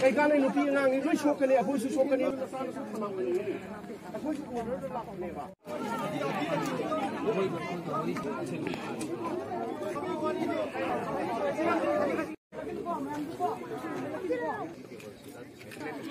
Kailangan ng nupi ang angin, shock ka niya, apoy susok ka niya. Apoy susok ka niya. Apoy susok ka niya.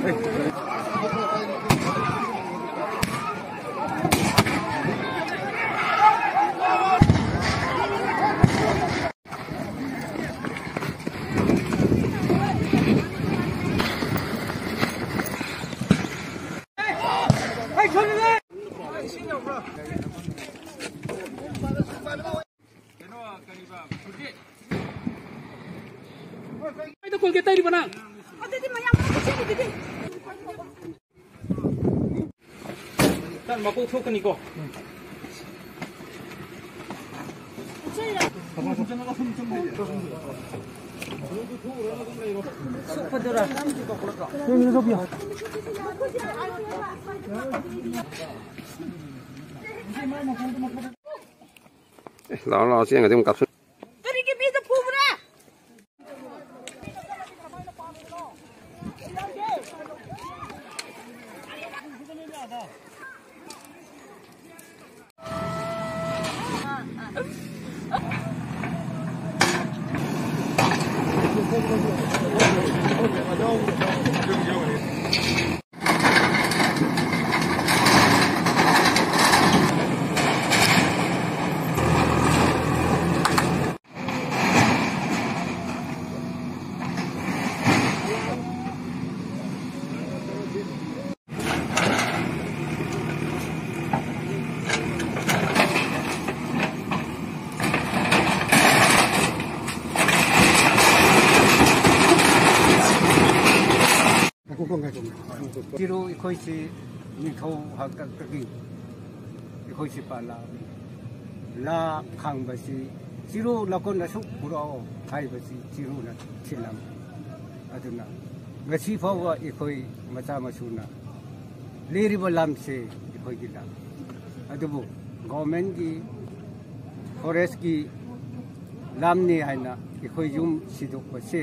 kaya maron lay na patung da. Hoy, hoy 但你一个。这个。马抽那个，抽那个。抽过来，过。老老先给得跟搞出。だ。ꯀꯤꯔꯣ ꯑꯩꯈꯣꯏꯁꯤ ꯅꯤꯡꯊꯧ ꯍꯥꯛꯇꯛꯇꯒꯤ ꯑꯩꯈꯣꯏꯁꯤ ꯄꯥꯜꯂꯛꯑꯕꯅꯤ ꯂꯥ ꯈꯥꯡꯕꯁꯤ ꯆꯤꯔꯨ ꯂꯧꯀꯣꯟꯅꯁꯨ ꯄꯨꯔꯛꯑꯣ ꯍꯥꯏꯕꯁꯤ ꯆꯤꯔꯨꯅ ꯊꯤꯜꯂꯝꯃꯤ ꯑꯗꯨꯅ ꯉꯁꯤ ꯐꯥꯎꯕ ꯑꯩꯈꯣꯏ ꯃꯆꯥ ꯃꯁꯨꯅ ꯂꯩꯔꯤꯕ ꯂꯝꯁꯦ ꯑꯩꯈꯣꯏꯒꯤ ꯂꯝ ꯑꯗꯨꯕꯨ ꯒꯣꯔꯃꯦꯟꯒꯤ ꯐꯣꯔꯦꯁꯀꯤ ꯂꯝꯅꯤ ꯍꯥꯏꯅ ꯑꯩꯈꯣꯏ ꯌꯨꯝ ꯁꯤꯗꯣꯛꯄꯁꯦ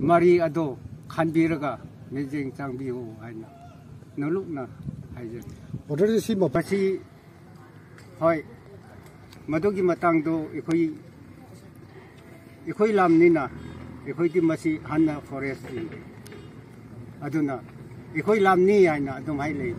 mari ado kanbiraga mejeng sangbi ho anya noluk na. Haje order si mo pasi hoi madogi matang do ikoi e ikoi e lam ni na e ikoi ti masi hanna forest ni. Ikoi lam ni anya dum hai lei.